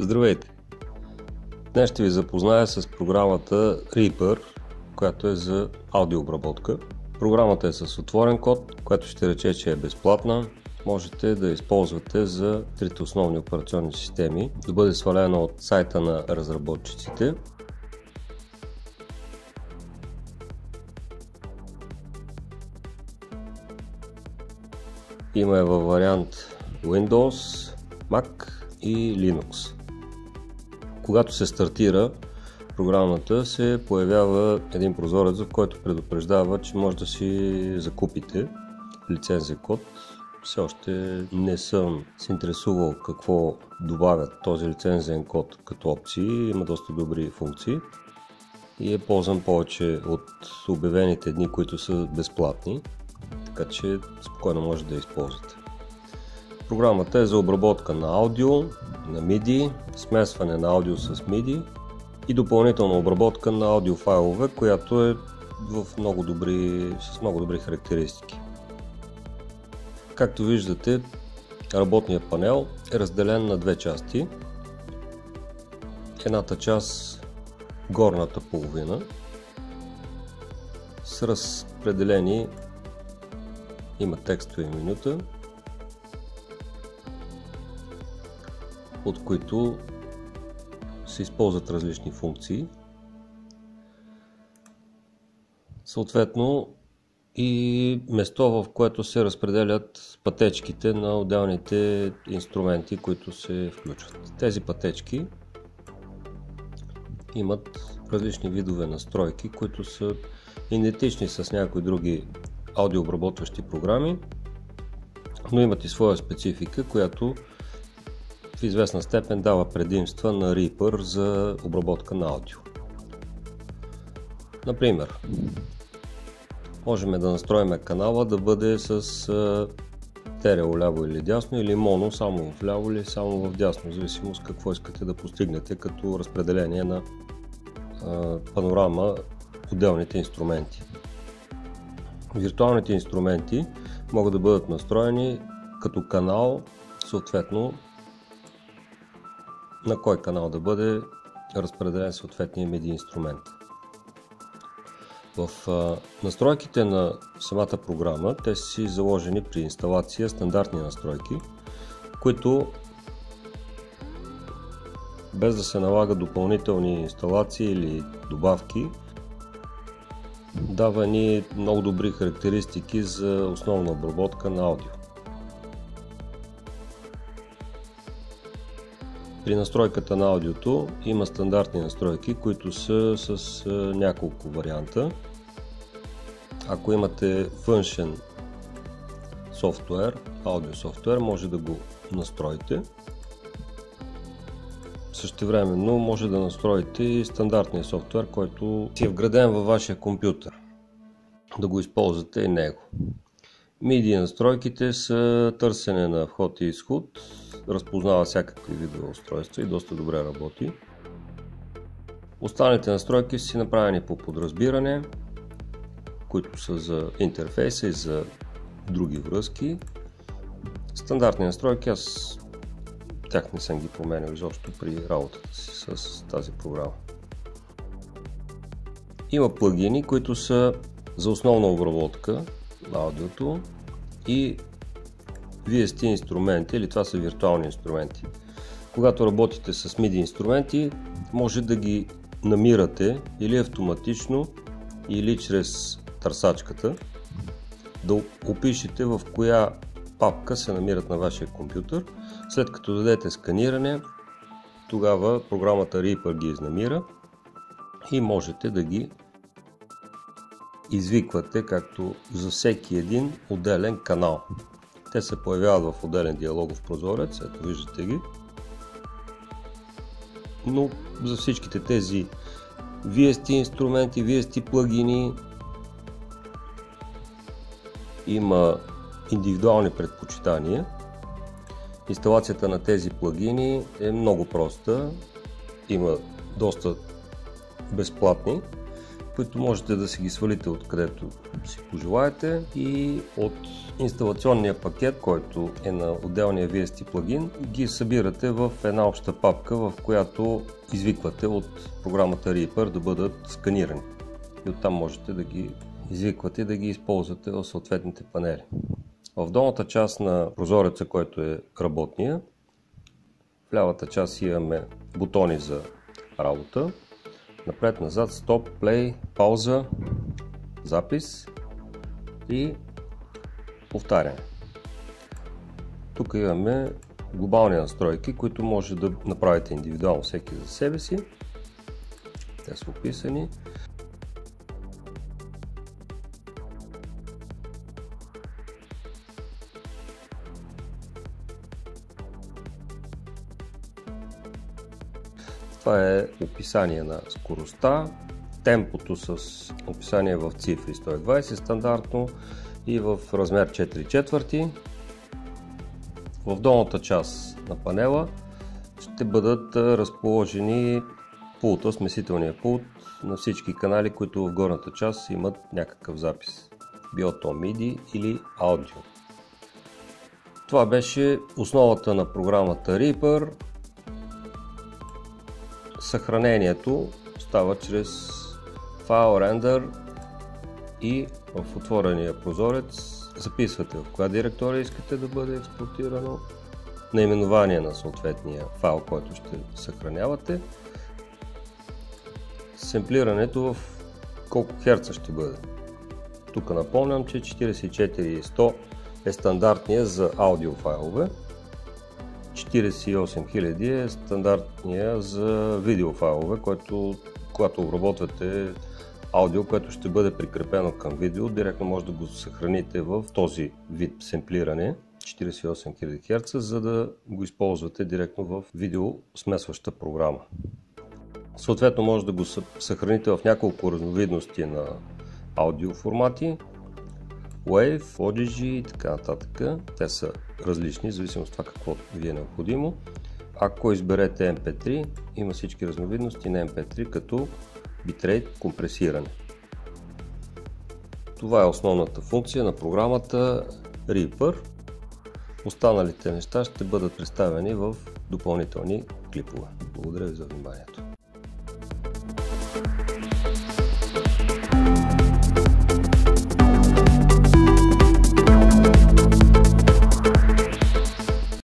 Здравейте! Днес ще ви запозная с програмата Reaper, която е за аудиообработка. Програмата е с отворен код, което ще рече, че е безплатна. Можете да използвате за трите основни операционни системи, да бъде свалена от сайта на разработчиците. Има е във вариант Windows, Mac и Linux. Когато се стартира програмата, се появява един прозорец, в който предупреждава, че може да си закупите лицензия код. Все още не съм се интересувал какво добавят този лицензиен код като опции. Има доста добри функции и е ползван повече от обявените дни, които са безплатни, така че спокойно може да използвате. Програмата е за обработка на аудио, на MIDI, смесване на аудио с MIDI и допълнителна обработка на аудиофайлове, която е в много добри, с много добри характеристики. Както виждате, работният панел е разделен на две части. Едната част, горната половина, с разпределени има текстове и менюта, от които се използват различни функции. Съответно и место, в което се разпределят пътечките на отделните инструменти, които се включват. Тези пътечки имат различни видове настройки, които са идентични с някои други аудиообработващи програми, но имат и своя специфика, която в известна степен дава предимства на Reaper за обработка на аудио. Например, можем да настроим канала да бъде с стерео ляво или дясно или моно само в ляво или само в дясно, в зависимост какво искате да постигнете като разпределение на панорама отделните инструменти. Виртуалните инструменти могат да бъдат настроени като канал, съответно на кой канал да бъде разпределен съответния MIDI инструмент. В настройките на самата програма те си заложени при инсталация стандартни настройки, които без да се налага допълнителни инсталации или добавки, дава ни много добри характеристики за основна обработка на аудио. При настройката на аудиото има стандартни настройки, които са с няколко варианта. Ако имате външен софтуер, аудио софтуер, може да го настроите. Същевременно може да настроите и стандартния софтуер, който си е вграден във вашия компютър. Да го използвате и него. MIDI настройките са търсене на вход и изход, разпознава всякакви видове устройства и доста добре работи. Останалите настройки са направени по подразбиране, които са за интерфейса и за други връзки. Стандартни настройки, аз тях не съм ги променял изобщо при работата си с тази програма. Има плагини, които са за основна обработка аудиото и VST инструменти, или това са виртуални инструменти. Когато работите с MIDI инструменти, може да ги намирате или автоматично, или чрез търсачката, да опишете в коя папка се намират на вашия компютър. След като дадете сканиране, тогава програмата Reaper ги изнамира и можете да ги извиквате както за всеки един отделен канал. Те се появяват в отделен диалогов прозорец, ето виждате ги. Но за всичките тези VST инструменти, VST плагини има индивидуални предпочитания. Инсталацията на тези плагини е много проста. Има доста безплатни, които можете да си ги свалите откъдето си пожелаете и от инсталационния пакет, който е на отделния VST плагин, ги събирате в една обща папка, в която извиквате от програмата Reaper да бъдат сканирани. И оттам можете да ги извиквате и да ги използвате в съответните панели. В долната част на прозореца, който е работния, в лявата част имаме бутони за работа, напред, назад, стоп, плей, пауза, запис и повтаряне. Тук имаме глобални настройки, които може да направите индивидуално всеки за себе си. Те са описани. Това е описание на скоростта, темпото с описание в цифри 120 стандартно и в размер 4 четвърти. В долната част на панела ще бъдат разположени пулта, смесителния пулт на всички канали, които в горната част имат някакъв запис. Било то MIDI или аудио. Това беше основата на програмата Reaper. Съхранението става чрез файл render и в отворения прозорец. Записвате в коя директория искате да бъде експортирано, наименование на съответния файл, който ще съхранявате, семплирането в колко херца ще бъде. Тук напомням, че 44.100 е стандартния за аудиофайлове, 48 000 е стандартния за видеофайлове, който когато обработвате аудио, което ще бъде прикрепено към видео, директно може да го съхраните в този вид семплиране 48 000 Hz, за да го използвате директно в видео смесваща програма. Съответно може да го съхраните в няколко разновидности на аудио формати, Wave, OGG и така нататък. Те са различни, зависимост от това какво ви е необходимо. Ако изберете MP3, има всички разновидности на MP3 като битрейт компресиране. Това е основната функция на програмата Reaper. Останалите неща ще бъдат представени в допълнителни клипове. Благодаря ви за вниманието.